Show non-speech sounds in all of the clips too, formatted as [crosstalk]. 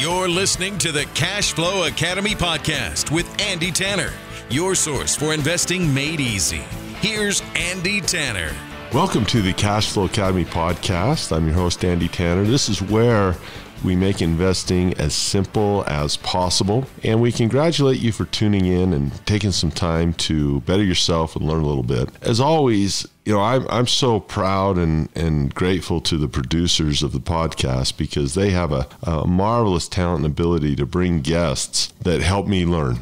You're listening to the Cashflow Academy podcast with Andy Tanner, your source for investing made easy. Here's Andy Tanner. Welcome to the Cashflow Academy podcast. I'm your host, Andy Tanner. This is where we make investing as simple as possible. And we congratulate you for tuning in and taking some time to better yourself and learn a little bit. As always, you know, I'm, I'm so proud and, and grateful to the producers of the podcast because they have a, a marvelous talent and ability to bring guests that help me learn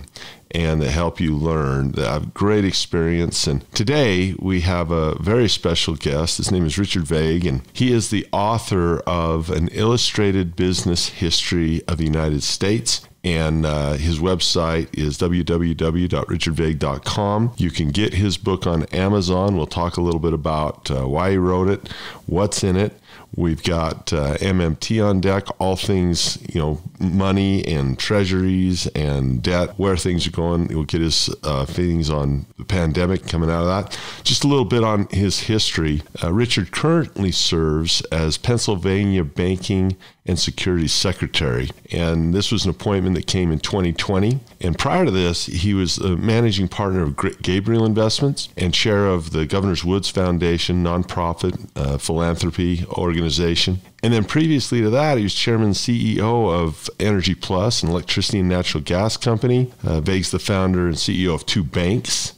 and that help you learn. They have great experience. And today we have a very special guest. His name is Richard Vague, and he is the author of an illustrated business history of the United States. And uh, his website is www.richardvague.com. You can get his book on Amazon. We'll talk a little bit about uh, why he wrote it, what's in it, We've got uh, MMT on deck, all things, you know, money and treasuries and debt, where things are going. We'll get his uh, feelings on the pandemic coming out of that. Just a little bit on his history. Uh, Richard currently serves as Pennsylvania Banking and Securities Secretary. And this was an appointment that came in 2020. And prior to this, he was a managing partner of Gabriel Investments and chair of the Governor's Woods Foundation, nonprofit uh, philanthropy organization. And then previously to that, he was chairman and CEO of Energy Plus, an electricity and natural gas company. Uh, Vague's the founder and CEO of two banks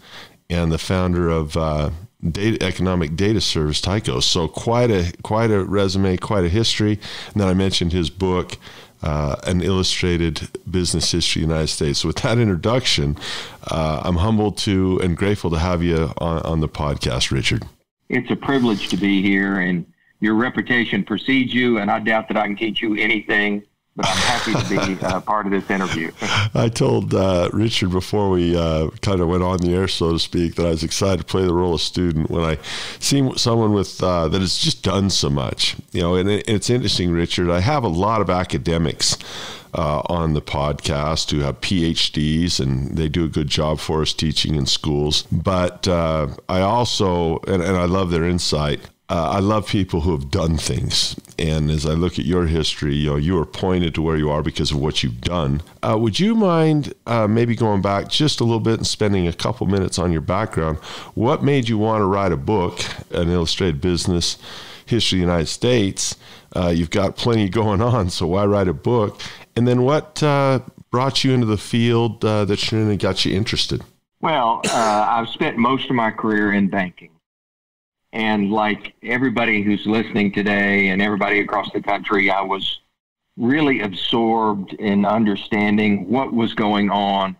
and the founder of uh, data economic data service Tyco. So quite a quite a resume, quite a history. And then I mentioned his book, uh, an illustrated business history of the United States. With that introduction, uh, I'm humbled to and grateful to have you on, on the podcast, Richard. It's a privilege to be here, and your reputation precedes you, and I doubt that I can teach you anything but I'm happy to be uh, part of this interview. I told uh, Richard before we uh, kind of went on the air, so to speak, that I was excited to play the role of student when I see someone with uh, that has just done so much. You know, and it, it's interesting, Richard. I have a lot of academics. Uh, on the podcast who have PhDs and they do a good job for us teaching in schools. But uh, I also, and, and I love their insight, uh, I love people who have done things. And as I look at your history, you know, you are pointed to where you are because of what you've done. Uh, would you mind uh, maybe going back just a little bit and spending a couple minutes on your background? What made you want to write a book, an illustrated business history of the United States? Uh, you've got plenty going on, so why write a book? And then what uh, brought you into the field uh, that got you interested? Well, I've spent most of my career in banking. And like everybody who's listening today and everybody across the country, I was really absorbed in understanding what was going on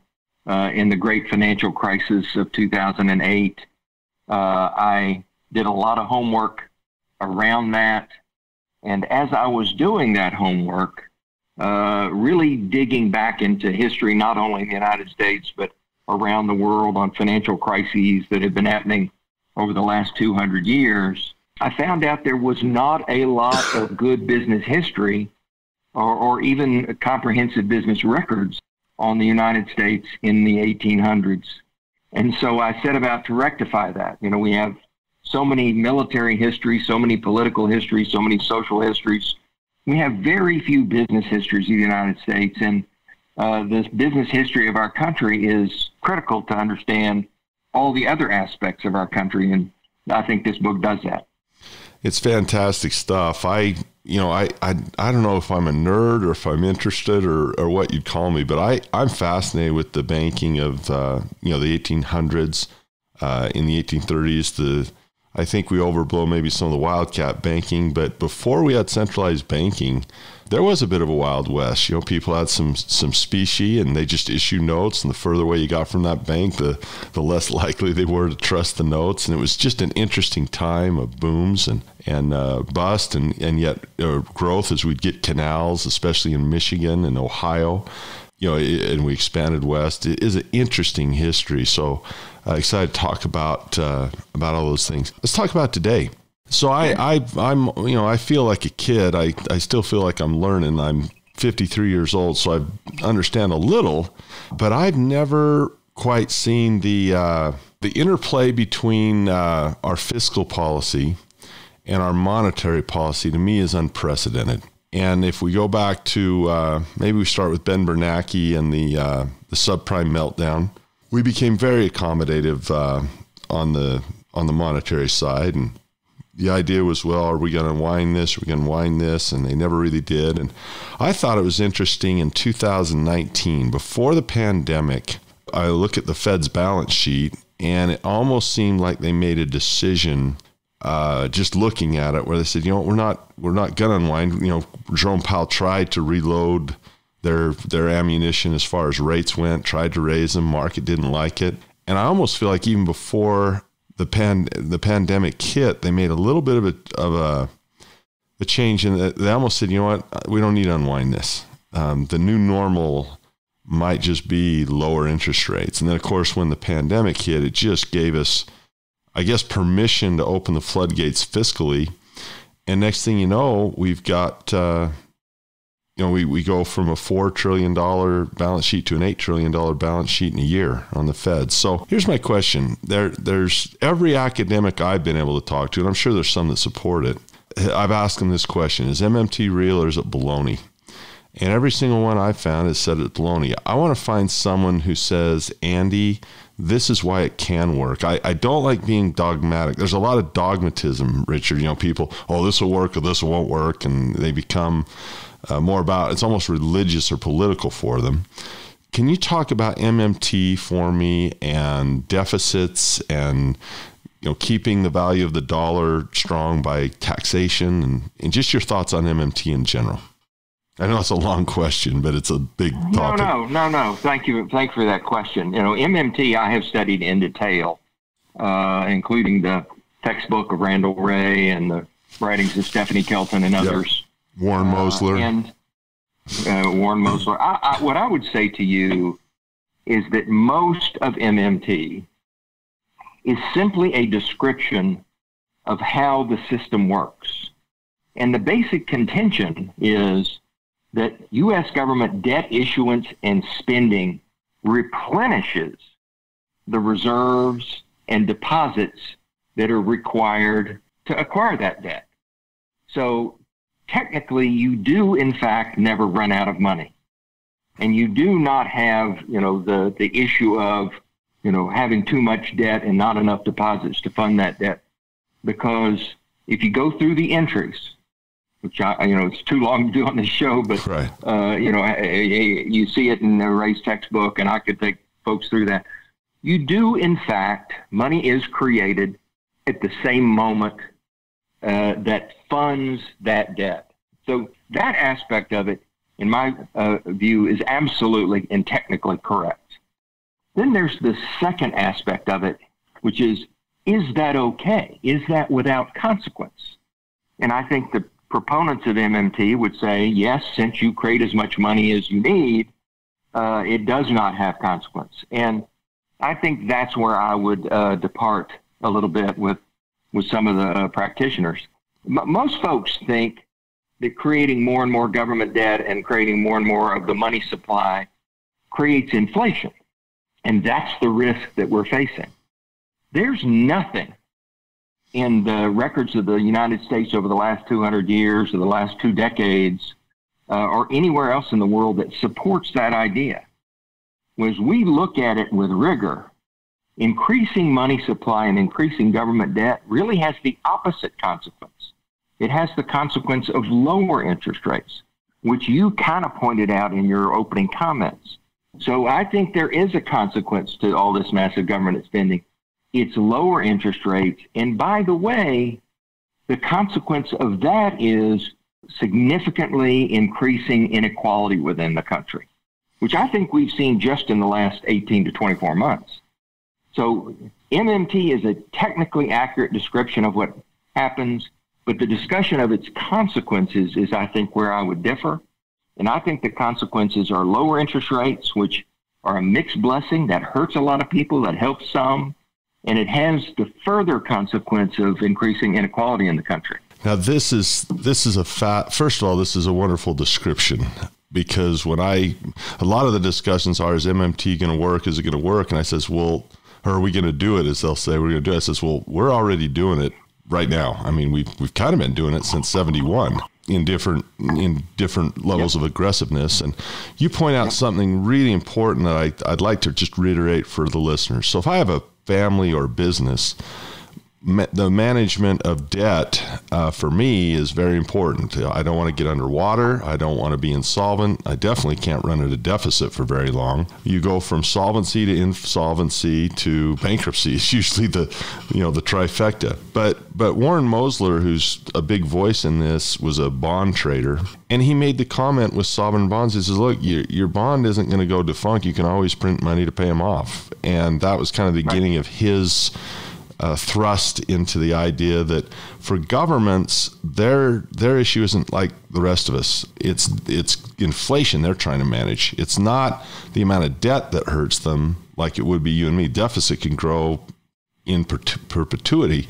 uh, in the great financial crisis of 2008. Uh, I did a lot of homework around that. And as I was doing that homework, uh, really digging back into history, not only in the United States, but around the world on financial crises that have been happening over the last 200 years, I found out there was not a lot of good business history or, or even comprehensive business records on the United States in the 1800s. And so I set about to rectify that. You know, we have so many military histories, so many political histories, so many social histories. We have very few business histories of the United States. And uh, this business history of our country is critical to understand all the other aspects of our country. And I think this book does that. It's fantastic stuff. I, you know, I, I, I don't know if I'm a nerd or if I'm interested or, or what you'd call me, but I, I'm fascinated with the banking of, uh, you know, the 1800s, uh, in the 1830s, the, I think we overblow maybe some of the wildcat banking, but before we had centralized banking, there was a bit of a wild west. You know, people had some some specie and they just issue notes, and the further away you got from that bank, the the less [laughs] likely they were to trust the notes. And it was just an interesting time of booms and and uh, bust, and and yet uh, growth as we'd get canals, especially in Michigan and Ohio. You know, and we expanded west. It is an interesting history. So, uh, excited to talk about uh, about all those things. Let's talk about today. So I, I, I'm, you know, I feel like a kid. I, I still feel like I'm learning. I'm 53 years old, so I understand a little, but I've never quite seen the uh, the interplay between uh, our fiscal policy and our monetary policy. To me, is unprecedented. And if we go back to uh, maybe we start with Ben Bernanke and the uh, the subprime meltdown, we became very accommodative uh, on the on the monetary side, and the idea was, well, are we going to wind this? Are we going to wind this? And they never really did. And I thought it was interesting in 2019, before the pandemic, I look at the Fed's balance sheet, and it almost seemed like they made a decision. Uh, just looking at it, where they said, you know, we're not we're not going to unwind. You know, Jerome Powell tried to reload their their ammunition as far as rates went, tried to raise them. Market didn't like it, and I almost feel like even before the pan the pandemic hit, they made a little bit of a of a a change in that they almost said, you know what, we don't need to unwind this. Um, the new normal might just be lower interest rates. And then, of course, when the pandemic hit, it just gave us, I guess, permission to open the floodgates fiscally. And next thing you know, we've got, uh, you know, we, we go from a $4 trillion balance sheet to an $8 trillion balance sheet in a year on the Fed. So here's my question. There, there's every academic I've been able to talk to, and I'm sure there's some that support it. I've asked them this question Is MMT real or is it baloney? And every single one I've found has said it's baloney. I want to find someone who says, Andy, this is why it can work. I, I don't like being dogmatic. There's a lot of dogmatism, Richard. You know, people, oh, this will work or this won't work. And they become uh, more about it's almost religious or political for them. Can you talk about MMT for me and deficits and you know keeping the value of the dollar strong by taxation and, and just your thoughts on MMT in general? I know it's a long question, but it's a big topic. No, no, no, no. Thank you. Thank you for that question. You know, MMT I have studied in detail, uh, including the textbook of Randall Wray and the writings of Stephanie Kelton and others. Warren uh, Mosler. And uh, Warren Mosler. I, I, what I would say to you is that most of MMT is simply a description of how the system works. And the basic contention is that U.S. government debt issuance and spending replenishes the reserves and deposits that are required to acquire that debt. So technically, you do, in fact, never run out of money. And you do not have, you know, the, the issue of, you know, having too much debt and not enough deposits to fund that debt. Because if you go through the entries, which I, you know, it's too long to do on this show, but, right. uh, you know, you see it in the Wray's textbook, and I could take folks through that. You do, in fact, money is created at the same moment uh, that funds that debt. So that aspect of it, in my uh, view, is absolutely and technically correct. Then there's the second aspect of it, which is, is that okay? Is that without consequence? And I think the proponents of MMT would say, yes, since you create as much money as you need, uh, it does not have consequence. And I think that's where I would uh, depart a little bit with, with some of the uh, practitioners. M- most folks think that creating more and more government debt and creating more and more of the money supply creates inflation. And that's the risk that we're facing. There's nothing in the records of the United States over the last 200 years or the last two decades uh, or anywhere else in the world that supports that idea. As we look at it with rigor, increasing money supply and increasing government debt really has the opposite consequence. It has the consequence of lower interest rates, which you kind of pointed out in your opening comments. So I think there is a consequence to all this massive government spending it's lower interest rates. And by the way, the consequence of that is significantly increasing inequality within the country, which I think we've seen just in the last 18 to 24 months. So MMT is a technically accurate description of what happens, but the discussion of its consequences is, I think, where I would differ. And I think the consequences are lower interest rates, which are a mixed blessing that hurts a lot of people, that helps some, and it has the further consequence of increasing inequality in the country. Now, this is this is a fat. First of all, this is a wonderful description because when I a lot of the discussions are is MMT going to work? Is it going to work? And I says, well, or are we going to do it? As they'll say, we're going to do it. I says, well, we're already doing it right now. I mean, we've we've kind of been doing it since '71. in different in different levels yep. of aggressiveness. And you point out something really important that I, I'd like to just reiterate for the listeners. So if I have a family or business the management of debt uh, for me is very important. I don't want to get underwater. I don't want to be insolvent. I definitely can't run at a deficit for very long. You go from solvency to insolvency to bankruptcy. It's [laughs] usually the, you know, the trifecta. But but Warren Mosler, who's a big voice in this, was a bond trader, and he made the comment with sovereign bonds. He says, "Look, your, your bond isn't going to go defunct. You can always print money to pay them off." And that was kind of the beginning of his uh, thrust into the idea that for governments, their their issue isn't like the rest of us. It's it's inflation they're trying to manage. It's not the amount of debt that hurts them like it would be you and me. Deficit can grow in per- perpetuity,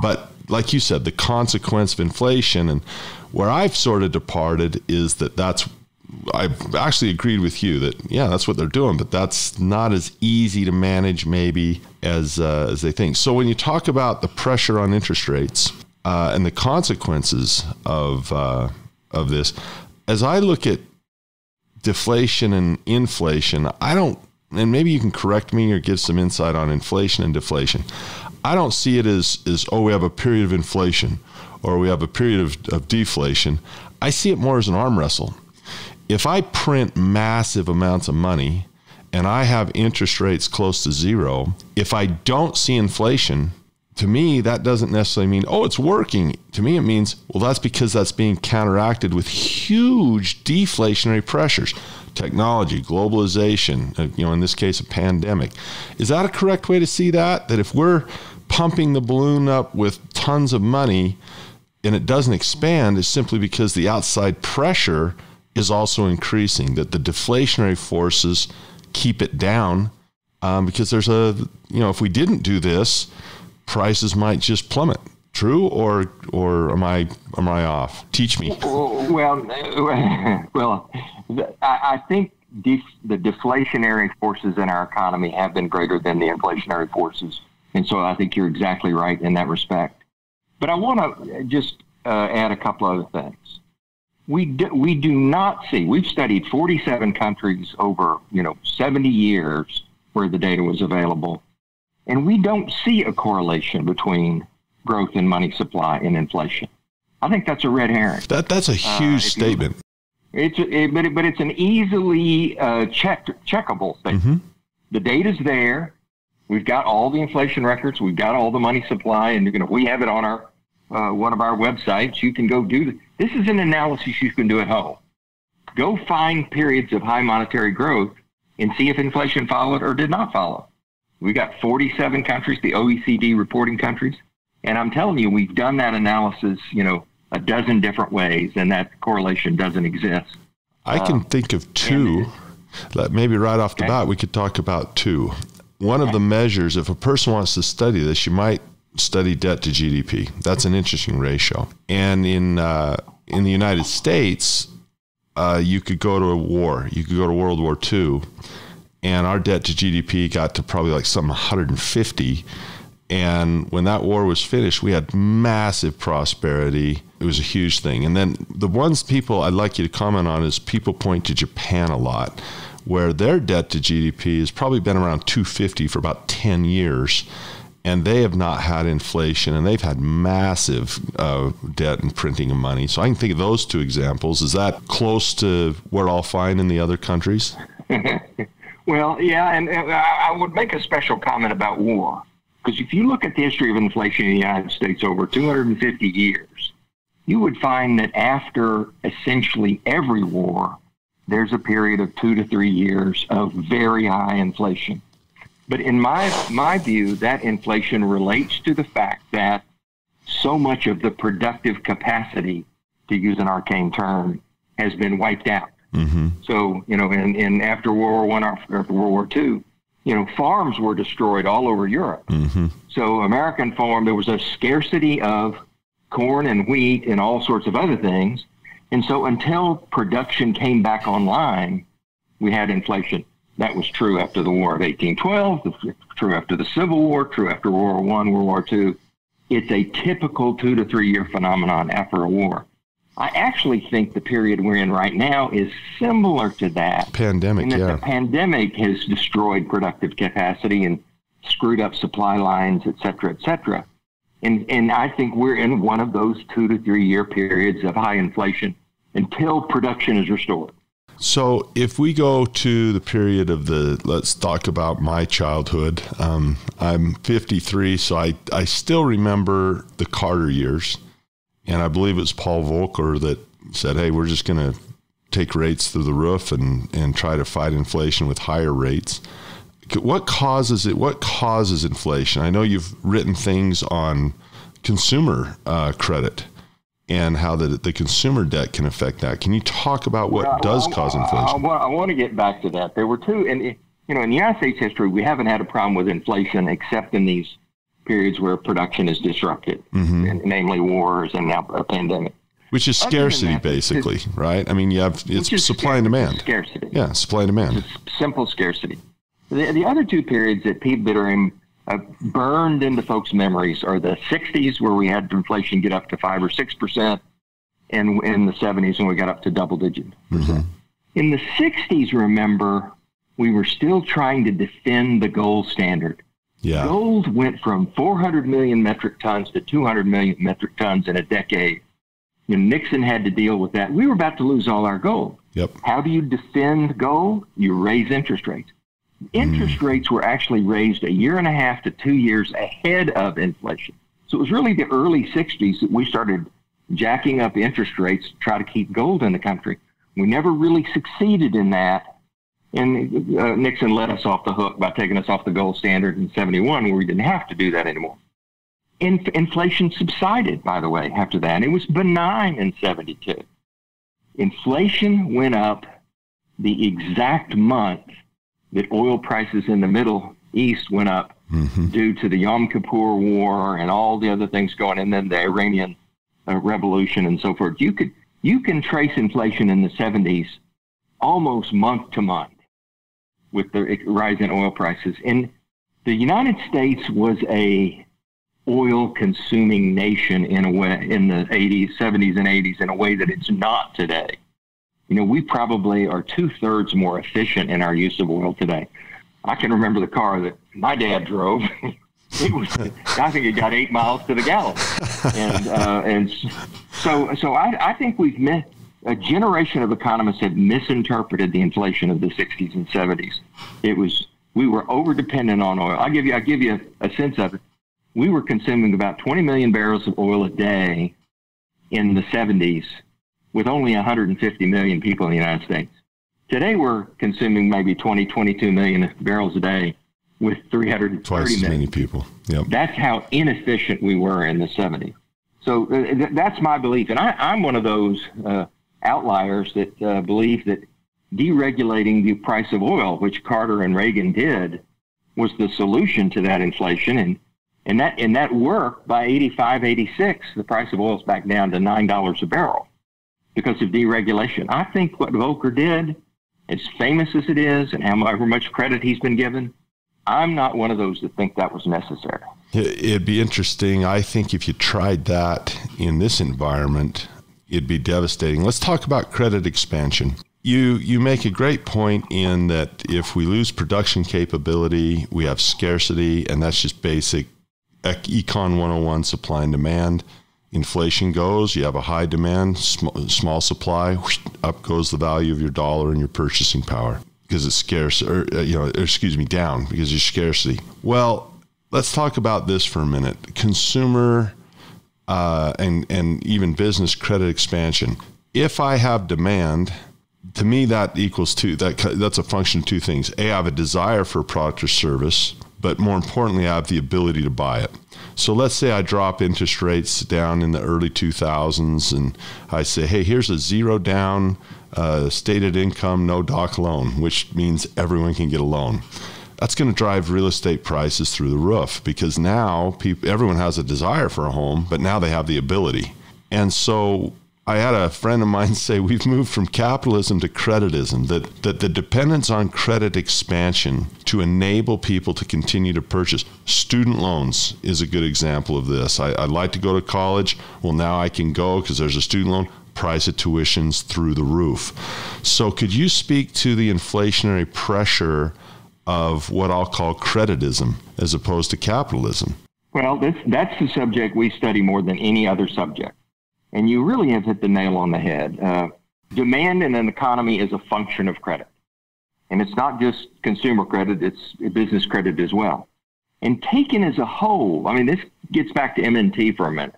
but like you said, the consequence of inflation and where I've sort of departed is that that's I've actually agreed with you that yeah, that's what they're doing, but that's not as easy to manage maybe as uh, as they think. So when you talk about the pressure on interest rates uh, and the consequences of uh, of this, as I look at deflation and inflation, I don't, and maybe you can correct me or give some insight on inflation and deflation. I don't see it as as oh we have a period of inflation or we have a period of, of deflation. I see it more as an arm wrestle if I print massive amounts of money and I have interest rates close to zero, if I don't see inflation, to me, that doesn't necessarily mean, oh, it's working. To me, it means, well, that's because that's being counteracted with huge deflationary pressures technology, globalization, uh, you know, in this case, a pandemic. Is that a correct way to see that? That if we're pumping the balloon up with tons of money and it doesn't expand, is simply because the outside pressure is also increasing, that the deflationary forces keep it down um, because there's a, you know, if we didn't do this, prices might just plummet. True or or am I am I off? Teach me. Well, [laughs] well, I think def- the deflationary forces in our economy have been greater than the inflationary forces, and so I think you're exactly right in that respect. But I want to just uh, add a couple other things we do, we do not see. We've studied 47 countries over you know 70 years where the data was available, and we don't see a correlation between growth in money supply and inflation. I think that's a red herring. That that's a uh, huge uh, statement. You, it's a, it, but it, but it's an easily uh, check, checkable thing. Mm-hmm. The data's there. We've got all the inflation records. We've got all the money supply, and you know we have it on our uh, one of our websites. You can go do the, this. Is an analysis you can do at home. Go find periods of high monetary growth and see if inflation followed or did not follow. We've got 47 countries, the OECD reporting countries, and I'm telling you, we've done that analysis, you know, a dozen different ways, and that correlation doesn't exist. I can um, think of two. Maybe right off the okay. bat, we could talk about two. One of the measures, if a person wants to study this, you might study debt to GDP. That's an interesting ratio. And in uh, in the United States, uh, you could go to a war. You could go to World War II, and our debt to GDP got to probably like some 150. And when that war was finished, we had massive prosperity. It was a huge thing. And then the ones people I'd like you to comment on is people point to Japan a lot, where their debt to GDP has probably been around 250 for about 10 years and they have not had inflation and they've had massive uh, debt and printing of money. So I can think of those two examples. Is that close to what I'll find in the other countries? [laughs] well, yeah, and, and I would make a special comment about war. Because if you look at the history of inflation in the United States over 250 years, you would find that after essentially every war, there's a period of two to three years of very high inflation. But in my my view, that inflation relates to the fact that so much of the productive capacity, to use an arcane term, has been wiped out. Mm-hmm. So you know, in, in after World War One, after World War Two, you know, farms were destroyed all over Europe. Mm-hmm. So American farm, there was a scarcity of corn and wheat and all sorts of other things. And so until production came back online, we had inflation. That was true after the War of 1812, true after the Civil War, true after World War One, World War Two. It's a typical two to three year phenomenon after a war. I actually think the period we're in right now is similar to that. Pandemic, in that yeah. The pandemic has destroyed productive capacity and screwed up supply lines, et cetera, et cetera. And, and I think we're in one of those two to three year periods of high inflation until production is restored. So, if we go to the period of the, let's talk about my childhood. Um, I'm 53, so I, I still remember the Carter years. And I believe it was Paul Volcker that said, hey, we're just going to take rates through the roof and, and try to fight inflation with higher rates. What causes it? What causes inflation? I know you've written things on consumer uh, credit and how the, the consumer debt can affect that. Can you talk about what Well, does I- cause I, I, inflation? I want to get back to that. There were two, and you know, in United States history, we haven't had a problem with inflation except in these periods where production is disrupted, Mm-hmm. and, namely wars and now a pandemic. Which is Other scarcity, that, basically, right? I mean, you have it's is supply and demand. Scarcity. Yeah, supply and demand. It's simple scarcity. The, the other two periods that Pete Bitterham uh, burned into folks' memories are the 60s, where we had inflation get up to 5 or 6%, and in the 70s, when we got up to double digit percent. In the 60s, remember, we were still trying to defend the gold standard. Yeah, Gold went from 400 million metric tons to 200 million metric tons in a decade. You know, Nixon had to deal with that. We were about to lose all our gold. yep. How do you defend gold? You raise interest rates. Interest rates were actually raised a year and a half to two years ahead of inflation. So it was really the early 60s that we started jacking up interest rates to try to keep gold in the country. We never really succeeded in that. And uh, Nixon let us off the hook by taking us off the gold standard in 71, where we didn't have to do that anymore. In- inflation subsided, by the way, after that. And it was benign in 72. Inflation went up the exact month that oil prices in the Middle East went up hmm due to the Yom Kippur War and all the other things going, and then the Iranian uh, Revolution and so forth. You could you can trace inflation in the 70s almost month to month with the rise in oil prices. And the United States was a oil consuming nation in a way in the 80s, 70s, and 80s in a way that it's not today. You know, we probably are two thirds more efficient in our use of oil today. I can remember the car that my dad drove. [laughs] it was, I think it got eight miles to the gallon, and uh, and so so I, I think we've met a generation of economists have misinterpreted the inflation of the 60s and 70s. It was we were over dependent on oil. I give you I give you a sense of it. We were consuming about 20 million barrels of oil a day in the 70s, with only 150 million people in the United States. Today we're consuming maybe 20, 22 million barrels a day with 330 Twice as million. many people. Yep. That's how inefficient we were in the 70s. So uh, th- that's my belief. And I, I'm one of those uh, outliers that uh, believe that deregulating the price of oil, which Carter and Reagan did, was the solution to that inflation. And, and that and that worked by 85, 86, the price of oil is back down to $9 a barrel because of deregulation. I think what Volcker did, as famous as it is and however much credit he's been given, I'm not one of those that think that was necessary. It- It'd be interesting. I think if you tried that in this environment, it'd be devastating. Let's talk about credit expansion. You you make a great point in that if we lose production capability, we have scarcity, and that's just basic econ 101 supply and demand. Inflation goes, you have a high demand, sm- small supply, whoosh, up goes the value of your dollar and your purchasing power because it's scarce, or uh, you know, or excuse me, down because of scarcity. Well, let's talk about this for a minute. Consumer uh, and and even business credit expansion. If I have demand, to me that equals two. That that's a function of two things. A, I have a desire for a product or service, but more importantly, I have the ability to buy it. So let's say I drop interest rates down in the early 2000s, and I say, hey, here's a zero down uh, stated income, no doc loan, which means everyone can get a loan that's going to drive real estate prices through the roof because now everyone has a desire for a home, but now they have the ability. And so I had a friend of mine [laughs] say we've moved from capitalism to creditism, that, that the dependence on credit expansion to enable people to continue to purchase. Student loans is a good example of this. I, I'd like to go to college. Well, now I can go because there's a student loan. price of tuitions through the roof. So, could you speak to the inflationary pressure of what I'll call creditism as opposed to capitalism? Well, this, that's the subject we study more than any other subject. And you really have hit the nail on the head. Uh, demand in an economy is a function of credit. And it's not just consumer credit, it's business credit as well. And taken as a whole, I mean, this gets back to MMT for a minute.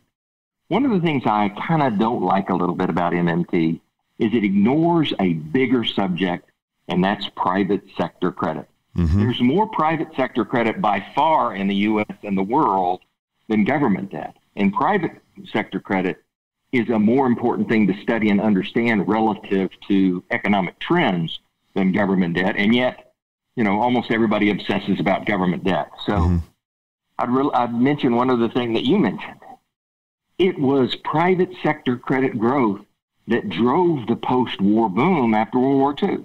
One of the things I kind of don't like a little bit about MMT is it ignores a bigger subject, and that's private sector credit. Mm-hmm. There's more private sector credit by far in the U.S. and the world than government debt. And private sector credit is a more important thing to study and understand relative to economic trends than government debt. And yet, you know, almost everybody obsesses about government debt. So mm-hmm. I'd, re- I'd mention one other thing that you mentioned. It was private sector credit growth that drove the post war boom after World War II.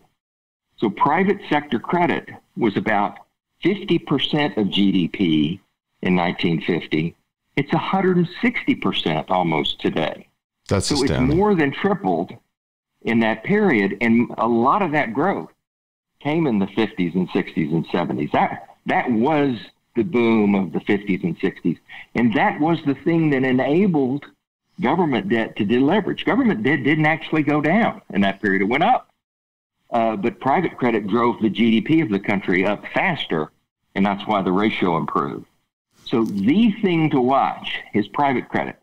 So private sector credit was about 50% of GDP in 1950. It's 160% almost today. That's so astounding. it's more than tripled in that period, and a lot of that growth came in the 50s and 60s and 70s. That that was the boom of the 50s and 60s, and that was the thing that enabled government debt to deleverage. Government debt didn't actually go down in that period; it went up. Uh, but private credit drove the GDP of the country up faster, and that's why the ratio improved. So the thing to watch is private credit.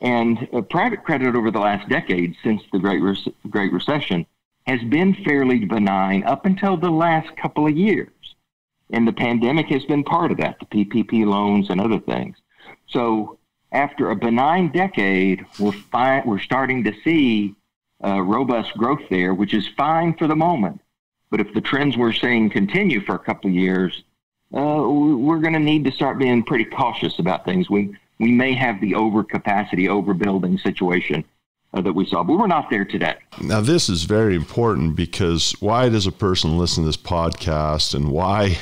And uh, private credit over the last decade, since the Great, Re- Great Recession, has been fairly benign up until the last couple of years. And the pandemic has been part of that, the PPP loans and other things. So after a benign decade, we're, fi- we're starting to see uh, robust growth there, which is fine for the moment. But if the trends we're seeing continue for a couple of years, uh, we're going to need to start being pretty cautious about things. We we may have the overcapacity, overbuilding situation uh, that we saw, but we're not there today. Now, this is very important because why does a person listen to this podcast, and why,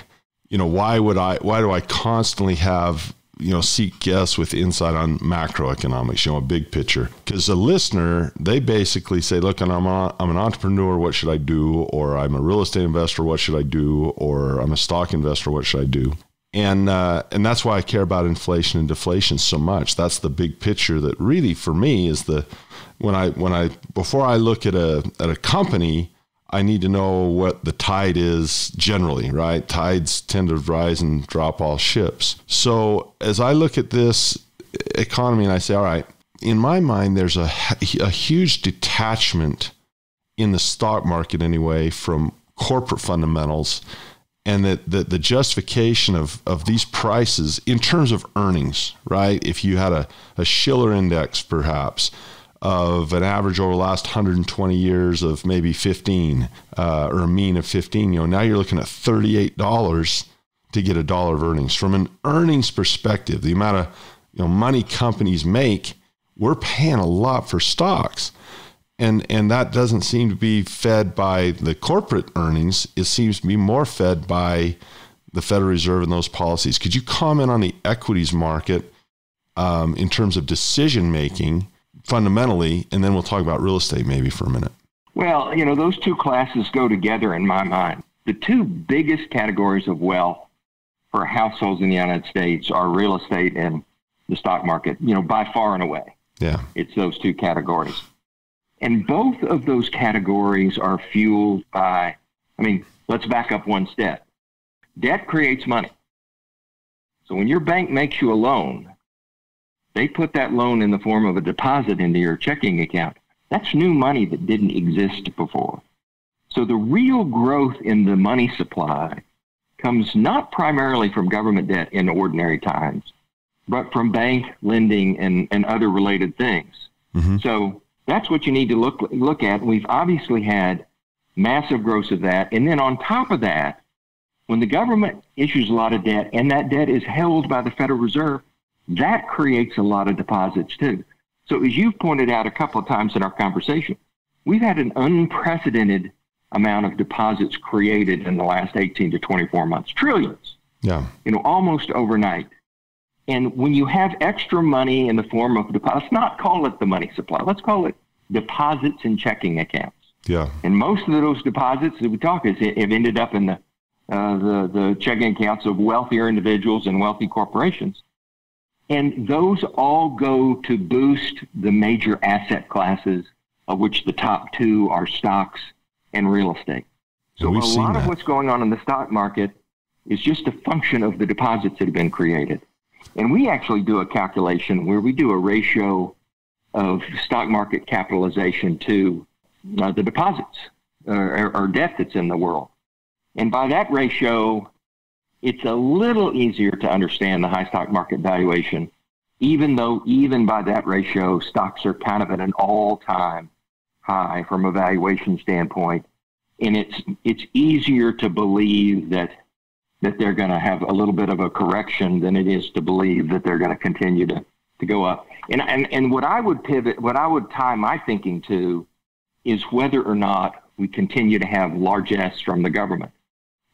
you know, why would I? Why do I constantly have you know seek guests with insight on macroeconomics you know a big picture because a listener they basically say look and I'm, a, I'm an entrepreneur what should i do or i'm a real estate investor what should i do or i'm a stock investor what should i do and uh, and that's why I care about inflation and deflation so much. That's the big picture that really for me is the when I when I before I look at a at a company, I need to know what the tide is generally, right? Tides tend to rise and drop all ships. So as I look at this economy and I say, all right, in my mind, there's a a huge detachment in the stock market anyway from corporate fundamentals and that the, the justification of, of these prices in terms of earnings, right? If you had a, a Shiller index, perhaps, of an average over the last 120 years of maybe 15 uh, or a mean of 15, you know, now you're looking at $38 to get a dollar of earnings. From an earnings perspective, the amount of you know money companies make, we're paying a lot for stocks and and that doesn't seem to be fed by the corporate earnings. It seems to be more fed by the Federal Reserve and those policies. Could you comment on the equities market um, in terms of decision making fundamentally, and then we'll talk about real estate maybe for a minute. Well, you know, those two classes go together in my mind. The two biggest categories of wealth for households in the United States are real estate and the stock market, you know, by far and away. Yeah. It's those two categories. And both of those categories are fueled by, I mean, let's back up one step. Debt creates money. So when your bank makes you a loan, they put that loan in the form of a deposit into your checking account. That's new money that didn't exist before. So the real growth in the money supply comes not primarily from government debt in ordinary times, but from bank lending and, and other related things. Mm-hmm. So that's what you need to look look at. We've obviously had massive growth of that, and then on top of that, when the government issues a lot of debt and that debt is held by the Federal Reserve, that creates a lot of deposits too. So as you've pointed out a couple of times in our conversation, we've had an unprecedented amount of deposits created in the last 18 to 24 months, trillions. Yeah. You know, almost overnight. And when you have extra money in the form of deposits, not call it the money supply. Let's call it deposits and checking accounts. Yeah. And most of those deposits that we talk is have ended up in the, uh, the, the checking accounts of wealthier individuals and wealthy corporations. And those all go to boost the major asset classes, of which the top two are stocks and real estate. So a lot that. of what's going on in the stock market is just a function of the deposits that have been created. And we actually do a calculation where we do a ratio of stock market capitalization to uh, the deposits or, or debt that's in the world. And by that ratio, it's a little easier to understand the high stock market valuation, even though even by that ratio, stocks are kind of at an all-time high from a valuation standpoint. And it's it's easier to believe that that they're going to have a little bit of a correction than it is to believe that they're going to continue to, to go up. And, and, and what I would pivot, what I would tie my thinking to is whether or not we continue to have largesse from the government.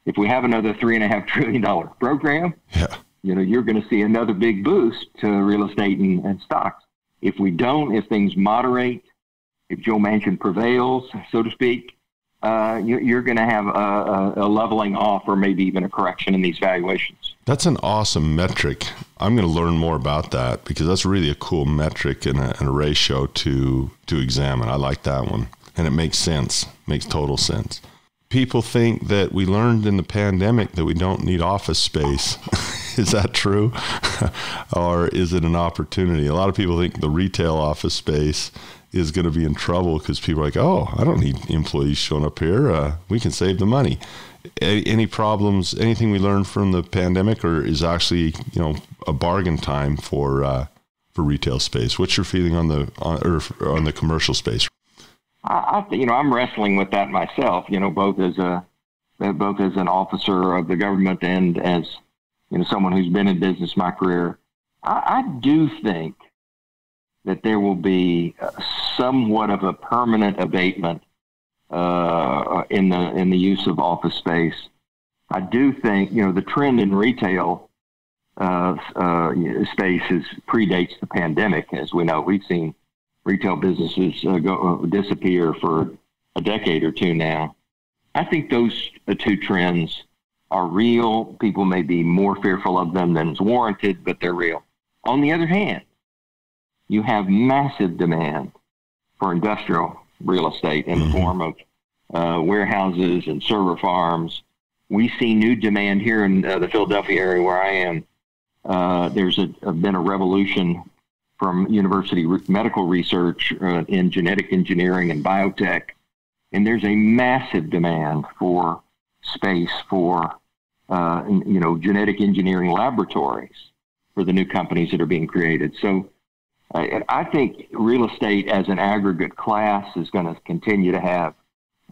If we have another three and a half trillion dollar program, yeah. you know, you're going to see another big boost to real estate and, and stocks. If we don't, if things moderate, if Joe Manchin prevails, so to speak, uh, you, are going to have a, a, leveling off or maybe even a correction in these valuations. That's an awesome metric. I'm going to learn more about that because that's really a cool metric and a, and a ratio to to examine. I like that one, and it makes sense. Makes total sense. People think that we learned in the pandemic that we don't need office space. [laughs] is that true, [laughs] or is it an opportunity? A lot of people think the retail office space is going to be in trouble because people are like, oh, I don't need employees showing up here. Uh, we can save the money. A- any problems? Anything we learned from the pandemic, or is actually you know a bargain time for uh, for retail space? What's your feeling on the on, or on the commercial space? I, I, you know, I'm wrestling with that myself. You know, both as a both as an officer of the government and as you know someone who's been in business my career. I, I do think that there will be somewhat of a permanent abatement uh, in the in the use of office space. I do think you know the trend in retail uh, uh, space is predates the pandemic. As we know, we've seen retail businesses uh, go uh, disappear for a decade or two now. I think those two trends are real. People may be more fearful of them than is warranted, but they're real. On the other hand, you have massive demand for industrial real estate in mm-hmm. the form of uh, warehouses and server farms. We see new demand here in uh, the Philadelphia area where I am. Uh, there's a, a, been a revolution from university re- medical research uh, in genetic engineering and biotech, and there's a massive demand for space for uh, you know genetic engineering laboratories for the new companies that are being created. So I think real estate as an aggregate class is going to continue to have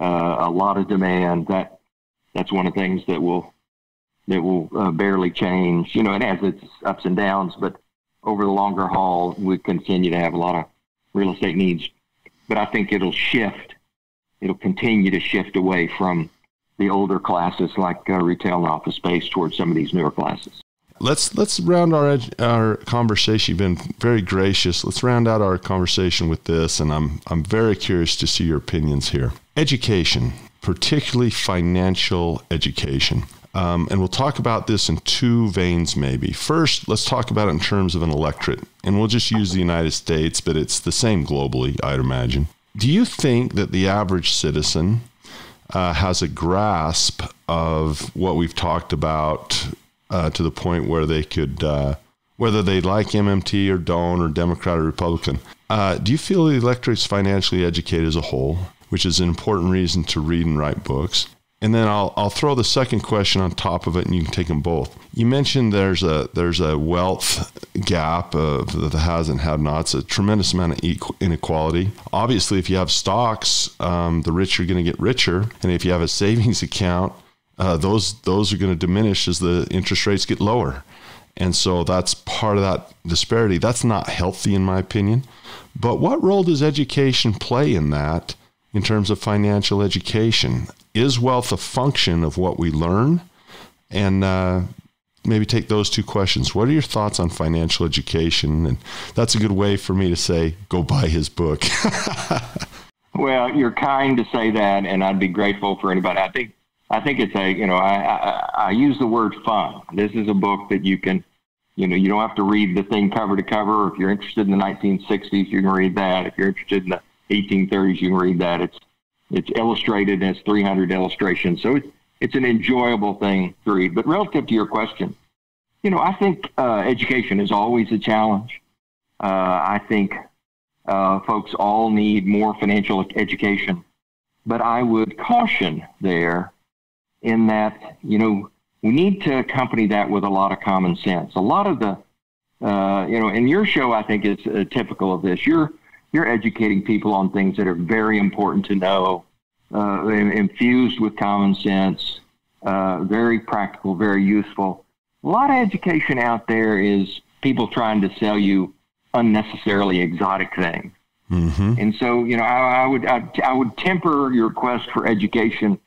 uh, a lot of demand. That that's one of the things that will that will uh, barely change. You know, it has its ups and downs, but over the longer haul, we continue to have a lot of real estate needs. But I think it'll shift. It'll continue to shift away from the older classes like uh, retail and office space towards some of these newer classes let's let's round our our conversation. You've been very gracious. Let's round out our conversation with this, and I'm I'm very curious to see your opinions here. Education, particularly financial education. Um, and we'll talk about this in two veins, maybe. First, let's talk about it in terms of an electorate. And we'll just use the United States, but it's the same globally, I'd imagine. Do you think that the average citizen uh, has a grasp of what we've talked about uh, to the point where they could, uh, whether they like MMT or don't, or Democrat or Republican. Uh, do you feel the electorate's financially educated as a whole, which is an important reason to read and write books? And then I'll I'll throw the second question on top of it, and you can take them both. You mentioned there's a there's a wealth gap of the has and have-nots, a tremendous amount of inequality. Obviously, if you have stocks, um, the rich are going to get richer, and if you have a savings [laughs] account, uh, those those are going to diminish as the interest rates get lower. And so that's part of that disparity. That's not healthy, in my opinion. But what role does education play in that in terms of financial education? Is wealth a function of what we learn? And uh, maybe take those two questions. What are your thoughts on financial education? And that's a good way for me to say, go buy his book. [laughs] well, you're kind to say that, and I'd be grateful for anybody. I think I think it's a you know I, I, I use the word fun. This is a book that you can you know you don't have to read the thing cover to cover. If you're interested in the 1960s, you can read that. If you're interested in the 1830s, you can read that. It's it's illustrated it's 300 illustrations, so it's it's an enjoyable thing to read. But relative to your question, you know, I think uh, education is always a challenge. Uh, I think uh, folks all need more financial education, but I would caution there in that you know we need to accompany that with a lot of common sense. A lot of the uh, you know, and your show I think is uh, typical of this. You're you're educating people on things that are very important to know uh, infused with common sense, uh, very practical, very useful. A lot of education out there is people trying to sell you unnecessarily exotic things. Mm-hmm. And so, you know, I, I would I, I, would temper your quest for education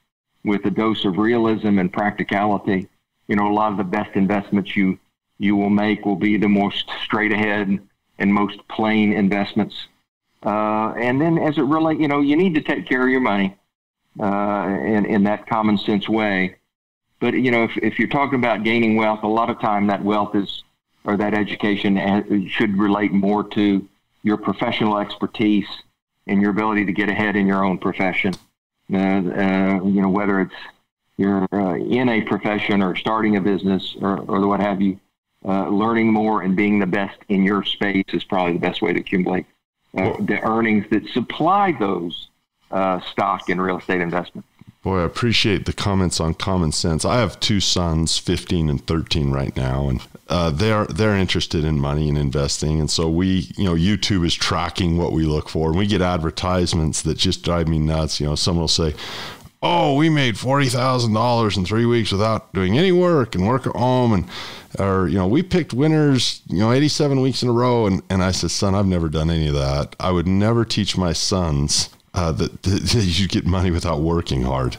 with a dose of realism and practicality. You know, a lot of the best investments you you will make will be the most straight ahead and most plain investments. Uh, and then, as it really, you know, you need to take care of your money uh, in, in that common sense way. But, you know, if, if you're talking about gaining wealth, a lot of time that wealth is, or that education should relate more to your professional expertise and your ability to get ahead in your own profession. Uh, uh, you know, whether it's you're uh, in a profession or starting a business or, or what have you, uh, learning more and being the best in your space is probably the best way to accumulate uh, the earnings that supply those uh, stock and real estate investments. Boy, I appreciate the comments on common sense. I have two sons, 15 and 13 right now, and uh, they're they're interested in money and investing. And so we, you know, YouTube is tracking what we look for, and we get advertisements that just drive me nuts. You know, someone will say, "Oh, we made forty thousand dollars in three weeks without doing any work and work at home," and or you know, we picked winners, you know, eighty-seven weeks in a row. And and I said, "Son, I've never done any of that. I would never teach my sons." Uh, that, [laughs] that you get money without working hard.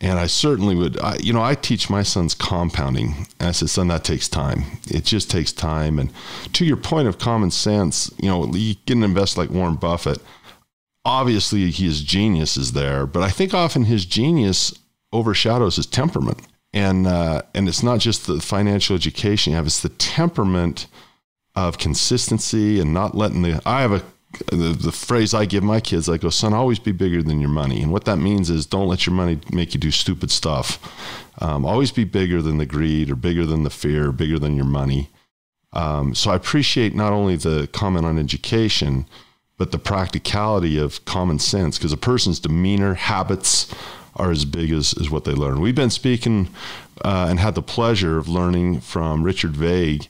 And I certainly would, I, you know, I teach my sons compounding. And I said, son, that takes time. It just takes time. And to your point of common sense, you know, you can invest like Warren Buffett. Obviously, his genius is there, but I think often his genius overshadows his temperament. And uh, and it's not just the financial education you have; it's the temperament of consistency and not letting the. I have a the, the phrase I give my kids, I go, son, always be bigger than your money. And what that means is don't let your money make you do stupid stuff. Um, always be bigger than the greed or bigger than the fear, bigger than your money. Um, so I appreciate not only the comment on education, but the practicality of common sense because a person's demeanor, habits are as big as, as what they learn. We've been speaking uh, and had the pleasure of learning from Richard Vague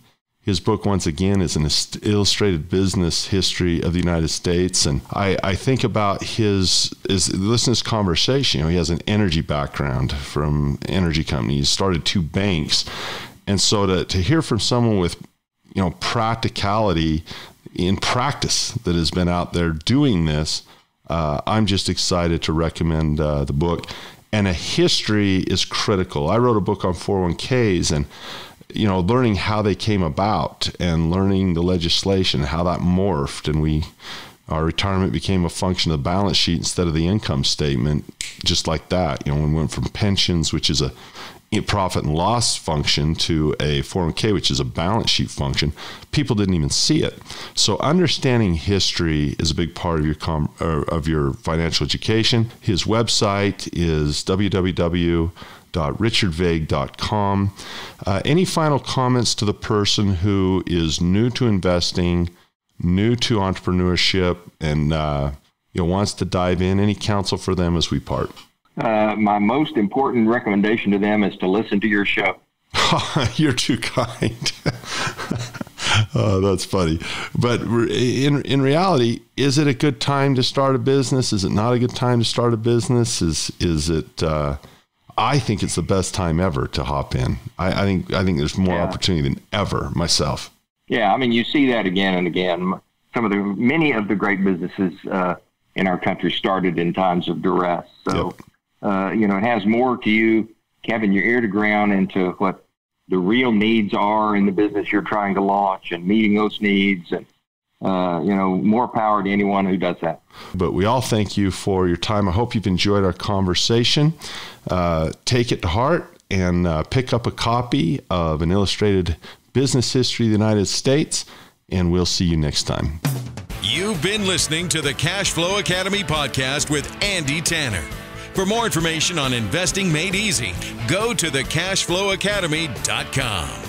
his book, once again, is an illustrated business history of the United States. And I, I think about his, his, listen to his conversation. You know, he has an energy background from energy companies, started two banks. And so to, to hear from someone with, you know, practicality in practice that has been out there doing this, uh, I'm just excited to recommend uh, the book. And a history is critical. I wrote a book on 401ks and you know, learning how they came about and learning the legislation, how that morphed, and we our retirement became a function of the balance sheet instead of the income statement, just like that. You know, we went from pensions, which is a profit and loss function, to a 401k, which is a balance sheet function. People didn't even see it. So understanding history is a big part of your com- uh, of your financial education. His website is www richardvague.com. Uh, any final comments to the person who is new to investing, new to entrepreneurship, and uh, you know, wants to dive in? Any counsel for them as we part? Uh, my most important recommendation to them is to listen to your show. [laughs] You're too kind. [laughs] oh, that's funny. But in in reality, is it a good time to start a business? Is it not a good time to start a business? Is is it uh, I think it's the best time ever to hop in. I, I think I think there's more yeah. opportunity than ever myself. Yeah, I mean you see that again and again. Some of the many of the great businesses uh, in our country started in times of duress. So yep. uh, you know it has more to you having your ear to ground into what the real needs are in the business you're trying to launch and meeting those needs and uh, you know, more power to anyone who does that. But we all thank you for your time. I hope you've enjoyed our conversation. Uh, take it to heart and uh, pick up a copy of an illustrated business history of the United States, and we'll see you next time. You've been listening to the Cashflow Academy podcast with Andy Tanner. For more information on investing made easy, go to thecashflowacademy.com.